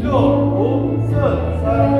六五四三。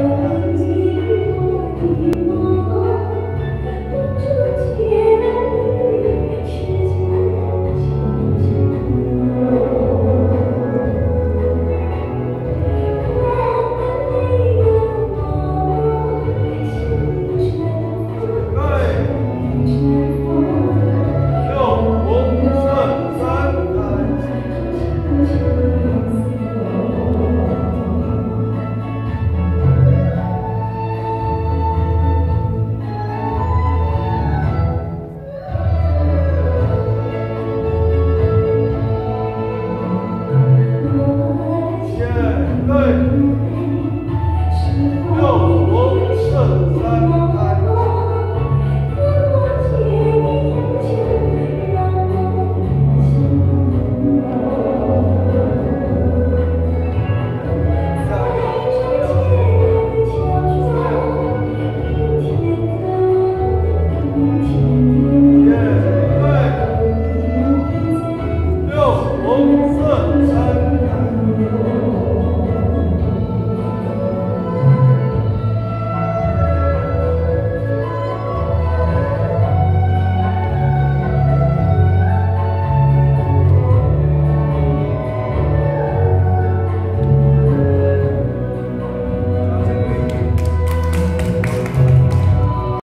红色。